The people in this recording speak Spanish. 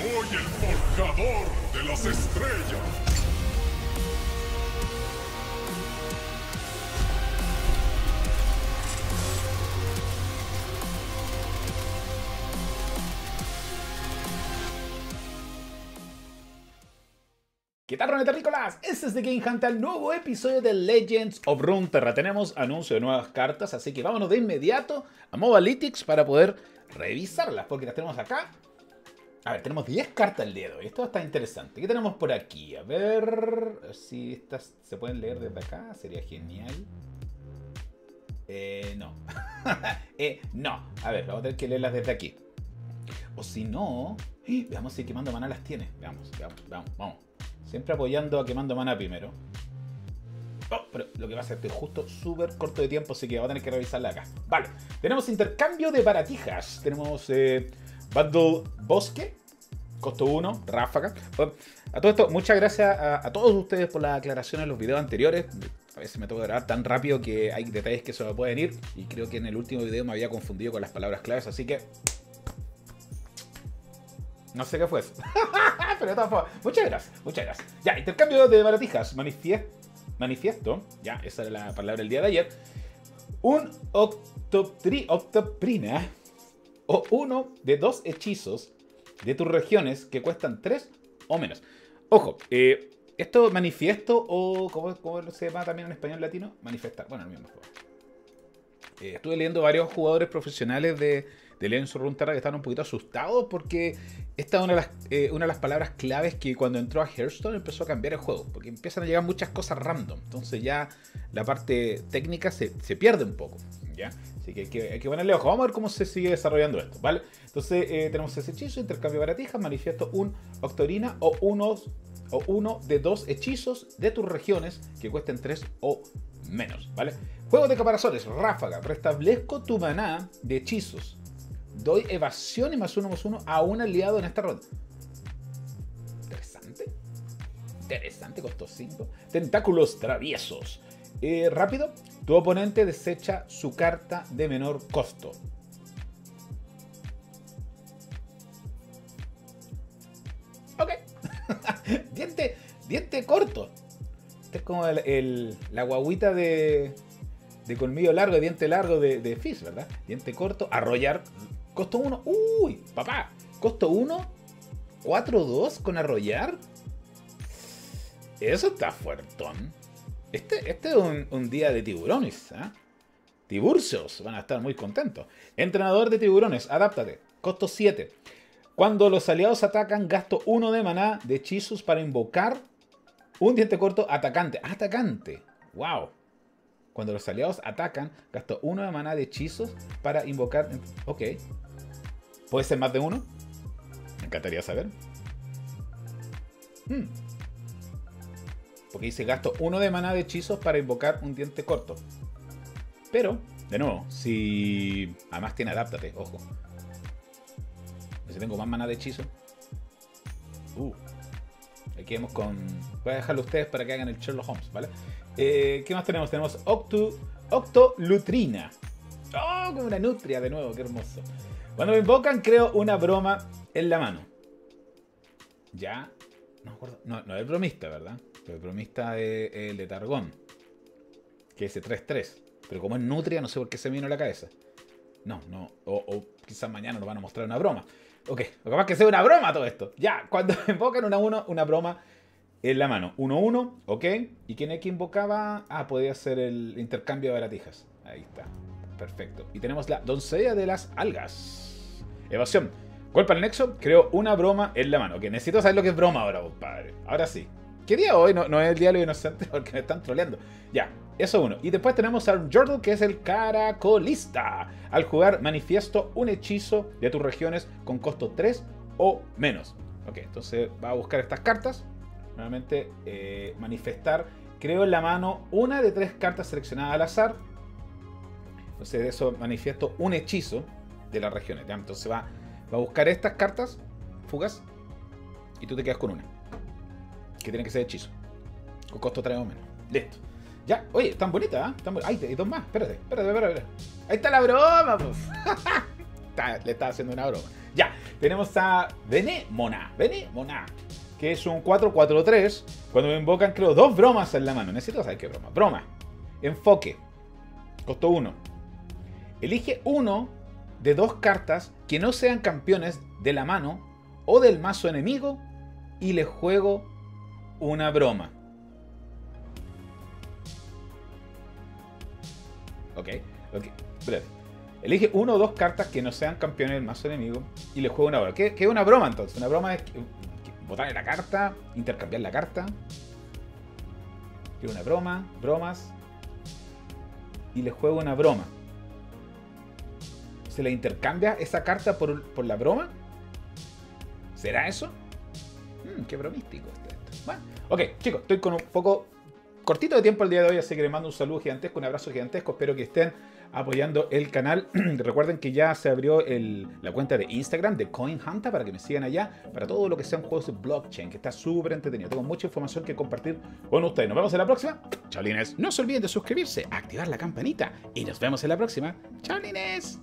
Soy el forjador de las estrellas. ¿Qué tal, Roneterrícolas? Este es The Game Hunter, el nuevo episodio de Legends of Runeterra. Tenemos anuncio de nuevas cartas, así que vámonos de inmediato a Mobalytics para poder revisarlas, porque las tenemos acá. A ver, tenemos 10 cartas el día de hoy. Esto está interesante. ¿Qué tenemos por aquí? A ver si estas se pueden leer desde acá. Sería genial. Eh, no. eh, no. A ver, vamos a tener que leerlas desde aquí. O si no, ¡eh! veamos si Quemando Mana las tiene. Veamos, veamos, vamos, vamos. Siempre apoyando a Quemando Mana primero. Oh, pero lo que pasa es que estoy justo súper corto de tiempo, así que voy a tener que revisarla acá. Vale, tenemos intercambio de baratijas. Tenemos eh, Bundle Bosque, costo 1, ráfaga. A todo esto, muchas gracias a, todos ustedes por la aclaración en los videos anteriores. A veces me tengo que grabar tan rápido que hay detalles que se me pueden ir. Y creo que en el último video me había confundido con las palabras claves, así que no sé qué fue eso. Pero de muchas gracias, muchas gracias. Ya, intercambio de baratijas. Manifiesto. Manifiesto. Ya, esa era la palabra del día de ayer. Un octopri, octoprina. O uno de dos hechizos de tus regiones que cuestan tres o menos. Ojo, eh, esto manifiesto o ¿cómo, ¿cómo, se llama también en español latino? Manifestar. Bueno, el mismo juego. Eh, estuve leyendo varios jugadores profesionales de, de Legends of Runeterra que estaban un poquito asustados porque esta es una de, las, eh, una de las palabras claves que cuando entró a Hearthstone empezó a cambiar el juego, porque empiezan a llegar muchas cosas random, entonces ya la parte técnica se, se pierde un poco, ¿ya? Así que hay, que hay, ponerle ojo, vamos a ver cómo se sigue desarrollando esto, ¿vale? Entonces eh, tenemos ese hechizo, intercambio baratijas, manifiesto un Octorina o unos o uno de dos hechizos de tus regiones que cuesten tres o menos, ¿vale? Juego de caparazones, ráfaga, restablezco tu maná de hechizos doy evasión y más uno más uno a un aliado en esta ronda. Interesante. Interesante, costó 5. Tentáculos traviesos. Eh, rápido, tu oponente desecha su carta de menor costo. Ok. diente, diente corto. Este es como el, la guaguita de, de colmillo largo, de diente largo de, de Fizz, ¿verdad? Diente corto, arrollar, Costo 1. Uy, papá. Costo 1. 4-2 con arrollar. Eso está fuertón. Este, este es un, día de tiburones. ¿eh? Tiburcios van a estar muy contentos. Entrenador de tiburones, adáptate. Costo 7. Cuando los aliados atacan, gasto 1 de maná de hechizos para invocar un diente corto atacante. Atacante. Wow. Cuando los aliados atacan, gasto uno de maná de hechizos para invocar. Ok. ¿Puede ser más de uno? Me encantaría saber. Hmm. Porque dice gasto uno de maná de hechizos para invocar un diente corto. Pero, de nuevo, si. Además tiene adáptate, ojo. Si tengo más maná de hechizo. Uh. Aquí vemos con. Voy a dejarlo a ustedes para que hagan el Sherlock Holmes, ¿vale? Eh, ¿Qué más tenemos? Tenemos Octo, Octolutrina. ¡Oh! Como una nutria de nuevo, qué hermoso. Cuando me invocan, creo una broma en la mano. Ya. No acuerdo. No, no es bromista, ¿verdad? Pero el bromista es el de Targón. Que es 3-3. Pero como es nutria, no sé por qué se me vino a la cabeza. No, no. O, o quizás mañana nos van a mostrar una broma. Ok, lo capaz que sea una broma todo esto. Ya, cuando me invocan una, uno, una broma en la mano. 1-1, ok. ¿Y quién es que invocaba? Ah, podía hacer el intercambio de baratijas. Ahí está. Perfecto. Y tenemos la doncella de las algas. Evasión. Golpe al nexo, creo una broma en la mano. Ok, necesito saber lo que es broma ahora, compadre. Ahora sí. ¿Qué día hoy? No, no es el día de los inocentes porque me están troleando. Ya, eso uno. Y después tenemos a Jordal, que es el caracolista. Al jugar, manifiesto un hechizo de tus regiones con costo 3 o menos. Ok, entonces va a buscar estas cartas. Nuevamente, eh, manifestar. Creo en la mano una de tres cartas seleccionadas al azar. Entonces, de eso manifiesto un hechizo de las regiones. Entonces va, a buscar estas cartas, fugas, y tú te quedas con una. Que tiene que ser hechizo. Con costo 3 o menos. Listo. Ya, oye, están bonitas, ¿eh? Ay, hay dos más. Espérate, espérate, espérate. Ahí está la broma, pues. está, le estaba haciendo una broma. Ya, tenemos a Venemona. Venemona. Que es un 4-4-3. Cuando me invocan, creo, dos bromas en la mano. Necesito saber qué broma. Broma. Enfoque. Costó uno. Elige uno de dos cartas que no sean campeones de la mano o del mazo enemigo y le juego una broma. Ok, ok, breve. Elige uno o dos cartas que no sean campeones del mazo enemigo y le juego una broma. ¿Qué, es una broma entonces? Una broma es botarle la carta, intercambiar la carta. Quiero una broma, bromas. Y le juego una broma. ¿Se le intercambia esa carta por, por la broma? ¿Será eso? Mm, qué bromístico está esto. Bueno, ok, chicos, estoy con un poco cortito de tiempo el día de hoy, así que les mando un saludo gigantesco, un abrazo gigantesco. Espero que estén apoyando el canal. Recuerden que ya se abrió la cuenta de Instagram de Coin Hunter para que me sigan allá para todo lo que sean juegos de blockchain, que está súper entretenido. Tengo mucha información que compartir con ustedes. Nos vemos en la próxima. Chalines. No se olviden de suscribirse, activar la campanita y nos vemos en la próxima. Chalines.